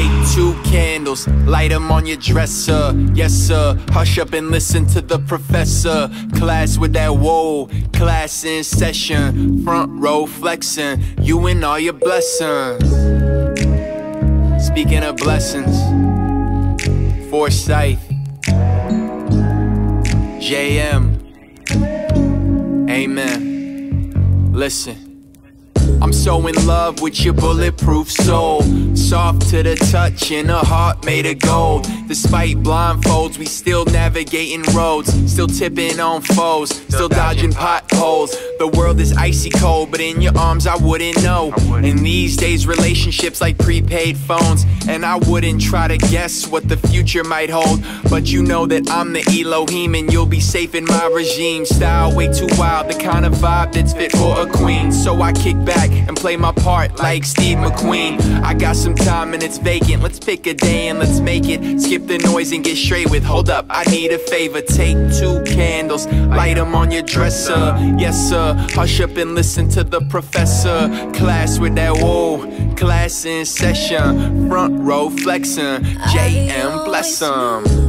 Take two candles, light them on your dresser. Yes, sir. Hush up and listen to the professor. Class with that whoa, class in session. Front row flexing, you and all your blessings. Speaking of blessings, Forsyth, Jai Emm, Amen. Listen. I'm so in love with your bulletproof soul. Soft to the touch and a heart made of gold. Despite blindfolds, we still navigating roads. Still tipping on foes, still dodging potholes. The world is icy cold, but in your arms I wouldn't know. In these days, relationships like prepaid phones. And I wouldn't try to guess what the future might hold. But you know that I'm the Elohim and you'll be safe in my regime. Style way too wild, the kind of vibe that's fit for a queen. So I kick back and play my part like Steve McQueen. I got some time and it's vacant. Let's pick a day and let's make it. Skip the noise and get straight with. Hold up, I need a favor. Take two candles, light them on your dresser. Yes, sir. Hush up and listen to the professor. Class with that whoa. Class in session. Front row flexing. Jai Emm bless bless 'em.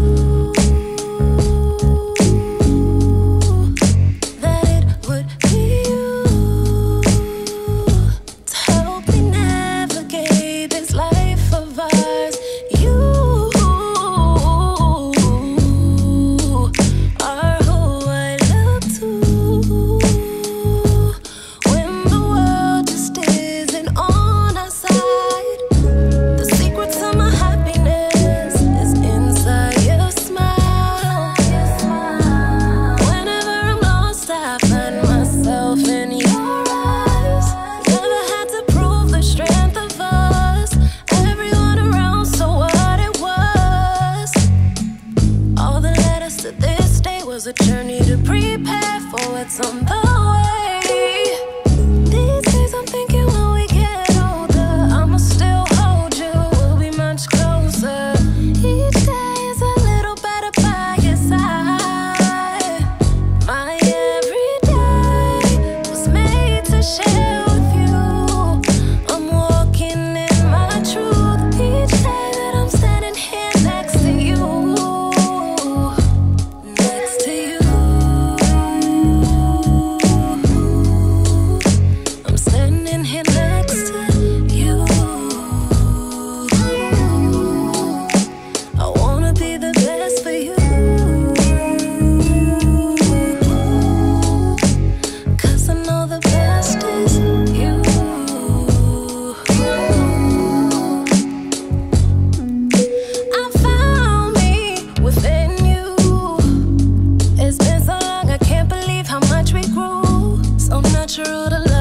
through the love.